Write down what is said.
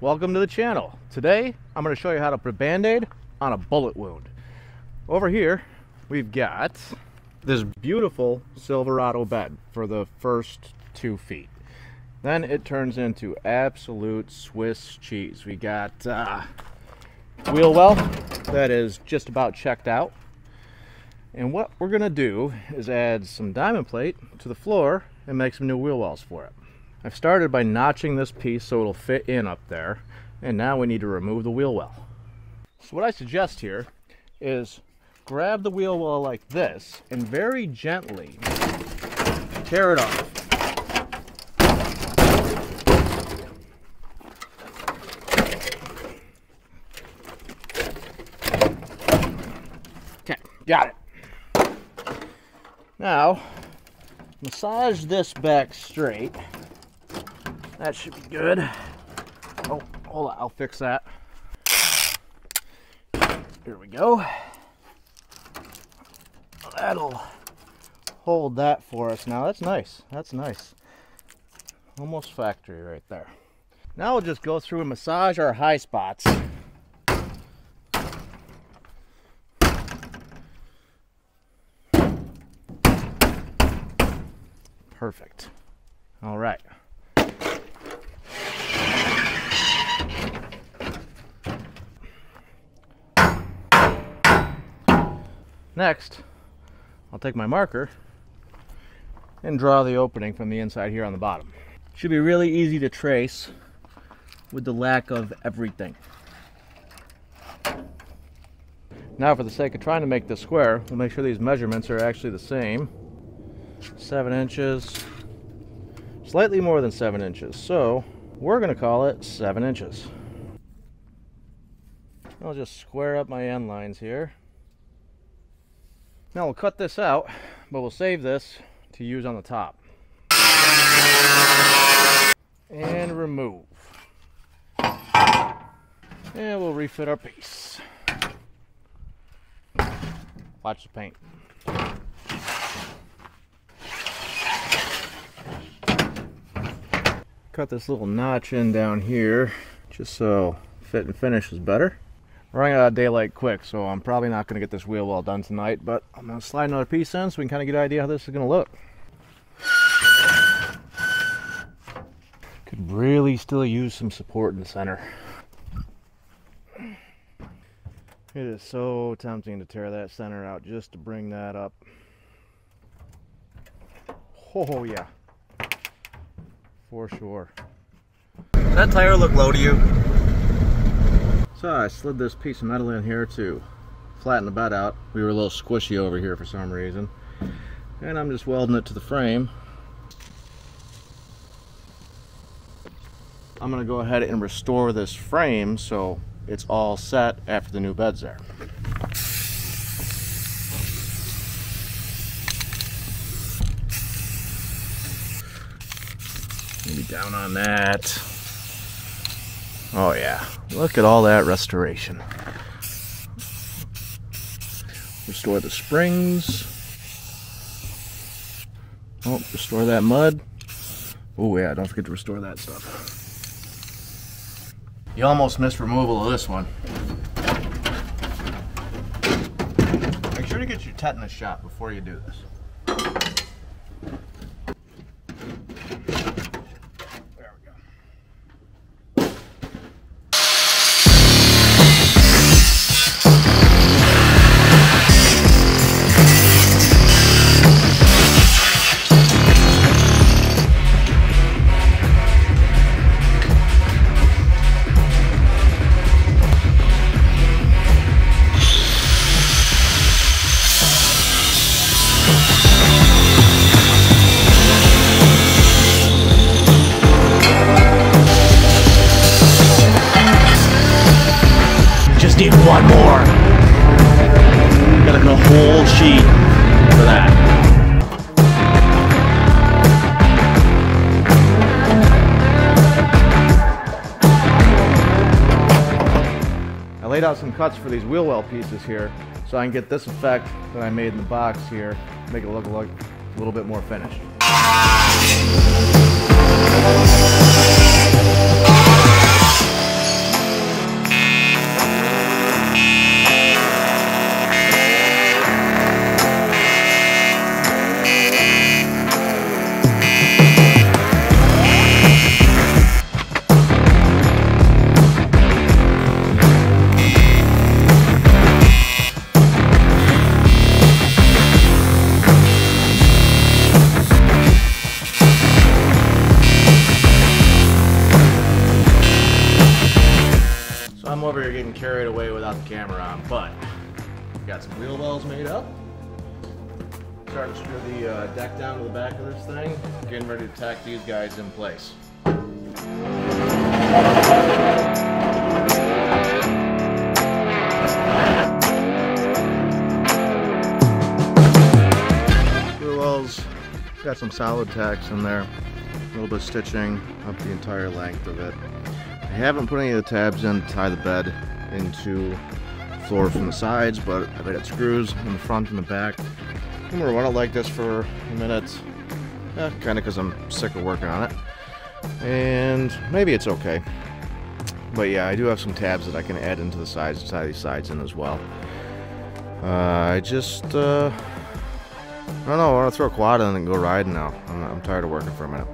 welcome to the channel. Today I'm going to show you how to put a band-aid on a bullet wound. Over here we've got this beautiful Silverado bed for the first two feet. Then it turns into absolute Swiss cheese. We got uh, wheel well that is just about checked out. And what we're going to do is add some diamond plate to the floor and make some new wheel wells for it. I've started by notching this piece so it'll fit in up there. And now we need to remove the wheel well. So what I suggest here is grab the wheel well like this and very gently tear it off. Okay, got it. Now, massage this back straight. That should be good. Oh, hold on, I'll fix that. Here we go. That'll hold that for us. Now that's nice. That's nice. Almost factory right there. Now we'll just go through and massage our high spots. Perfect. All right. Next, I'll take my marker and draw the opening from the inside here on the bottom. Should be really easy to trace with the lack of everything. Now for the sake of trying to make this square, we'll make sure these measurements are actually the same. Seven inches, slightly more than seven inches. So we're gonna call it seven inches. I'll just square up my end lines here. Now we'll cut this out, but we'll save this to use on the top. And remove. And we'll refit our piece. Watch the paint. Cut this little notch in down here, just so fit and finish is better. Running out of daylight quick, so I'm probably not going to get this wheel well done tonight, but I'm going to slide another piece in so we can kind of get an idea how this is going to look. Could really still use some support in the center. It is so tempting to tear that center out just to bring that up. Oh yeah, for sure. Does that tire look low to you? So I slid this piece of metal in here to flatten the bed out. We were a little squishy over here for some reason. And I'm just welding it to the frame. I'm gonna go ahead and restore this frame so it's all set after the new bed's there. Maybe down on that. Oh yeah, look at all that restoration. Restore the springs. Oh, restore that mud. Oh yeah, don't forget to restore that stuff. You almost missed removal of this one. Make sure to get your tetanus shot before you do this. Laid out some cuts for these wheel well pieces here so I can get this effect that I made in the box here, make it look like a little bit more finished. Over getting carried away without the camera on, but got some wheel wells made up. Starting to screw the uh, deck down to the back of this thing. Getting ready to tack these guys in place. Wheel wells got some solid tacks in there. A little bit of stitching up the entire length of it. I haven't put any of the tabs in to tie the bed into floor from the sides, but I've got screws in the front and the back. I'm gonna run it like this for a minute, eh, kind of because I'm sick of working on it. And maybe it's okay. But yeah, I do have some tabs that I can add into the sides tie these sides in as well. Uh, I just, uh, I don't know, I want to throw a quad in and go riding now. I'm, I'm tired of working for a minute.